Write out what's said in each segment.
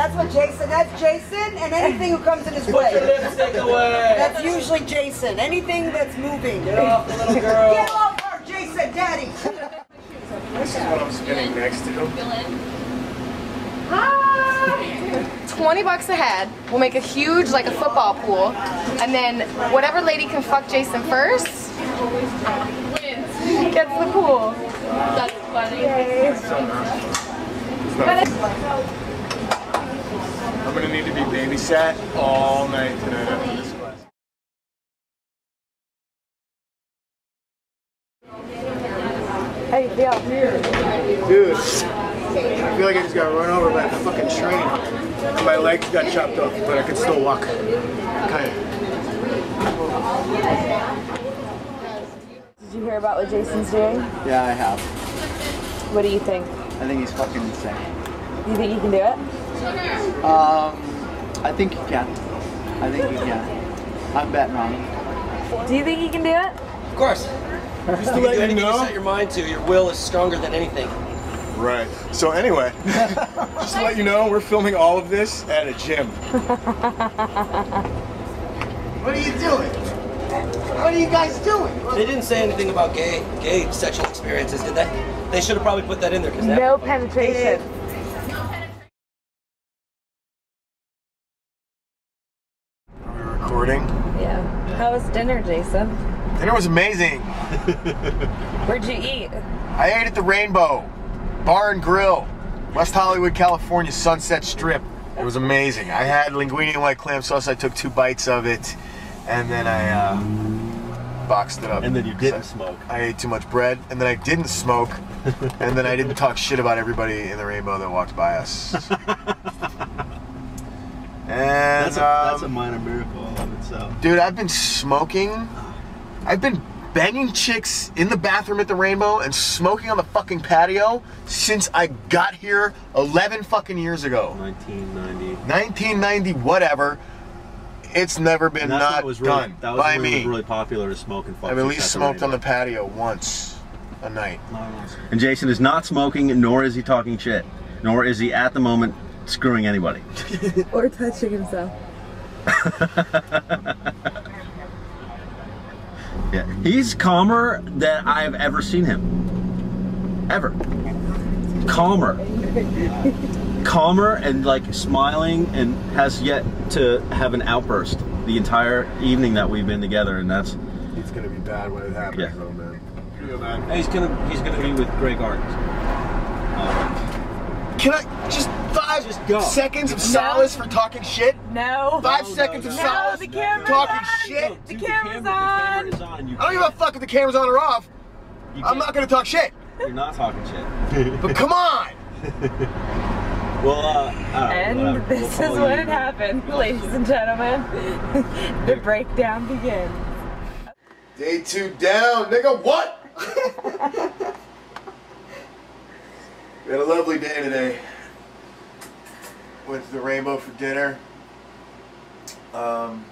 That's what Jason, that's Jason and anything who comes in his way. Put your way. lipstick away. That's usually Jason. Anything that's moving. Get off the little girl. Get off her, Jason, daddy. This is what I'm spinning next to. 20 bucks a head. We'll make a huge, like a football pool. And then whatever lady can fuck Jason first wins. gets the pool. That's funny. I'm gonna need to be babysat all night tonight after this class. Hey, you feel? Dude, I feel like I just got run over by a fucking train. My legs got chopped off, but I can still walk. Kind of. Did you hear about what Jason's doing? Yeah, I have. What do you think? I think he's fucking insane. You think you can do it? Um, I think he can. I think he can. I'm betting on him. Do you think you can do it? Of course. Just to let you anything you know. set your mind to. Your will is stronger than anything. Right. So anyway, just to let you know, we're filming all of this at a gym. what are you doing? What are you guys doing? They didn't say anything about gay gay sexual experiences, did they? They should have probably put that in there because No penetration. Are we recording? Yeah. How was dinner, Jason? Dinner was amazing. Where'd you eat? I ate at the Rainbow Bar and Grill, West Hollywood, California, Sunset Strip. It was amazing. I had linguine and white clam sauce. I took two bites of it, and then I uh, boxed it up. And then you didn't smoke. I ate too much bread, and then I didn't smoke, and then I didn't talk shit about everybody in the Rainbow that walked by us. and That's a, that's a um, minor miracle all of itself. Dude, I've been smoking. I've been banging chicks in the bathroom at the Rainbow and smoking on the fucking patio since I got here 11 fucking years ago. 1990. 1990, whatever. It's never been And that's not was really, done that was by when me. really popular to smoke and fuck I've at least smoked on the patio once a night. And Jason is not smoking, nor is he talking shit, nor is he at the moment screwing anybody. Or touching himself. Yeah, he's calmer than I've ever seen him. Ever. Calmer. calmer and like smiling and has yet to have an outburst the entire evening that we've been together and that's It's gonna be bad when it happens, Yeah. though, man. Feel bad. he's gonna he's gonna be with Greg Gardens. Um, Can I just five Just go. seconds of solace for talking shit? No. Five seconds of no, solace the camera's talking on. shit? The camera's on. is on. I don't give a fuck if the camera's on or off. I'm can't- not gonna talk shit. You're not talking shit. But come on! well, uh, all right, And whatever. this We'll is what you. had happened, ladies and gentlemen. the breakdown begins. Day two down, nigga. What? we had a lovely day today. Went to the Rainbow for dinner. Um,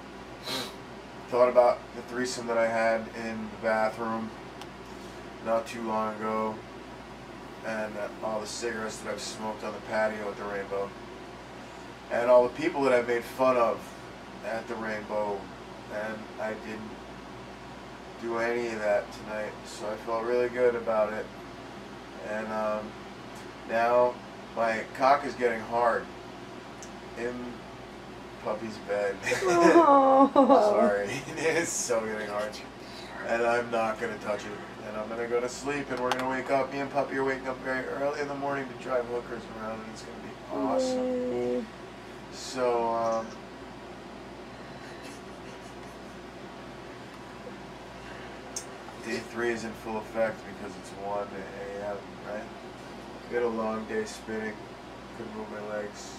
thought about the threesome that I had in the bathroom not too long ago, and uh, all the cigarettes that I've smoked on the patio at the Rainbow, and all the people that I made fun of at the Rainbow, and I didn't do any of that tonight, so I felt really good about it. And um, now my cock is getting hard in puppy's bed. Sorry, it is so getting hard, and I'm not gonna touch it. And I'm gonna go to sleep, and we're gonna wake up. Me and puppy are waking up very early in the morning to drive hookers around, and it's gonna be awesome. So. Um, Day three is in full effect because it's 1 a.m., right? We had a long day spinning. Couldn't move my legs.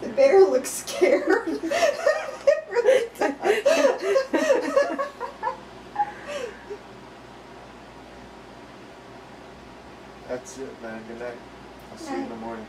The bear looks scared. It really does. That's it, man. Good night. I'll see you in the morning.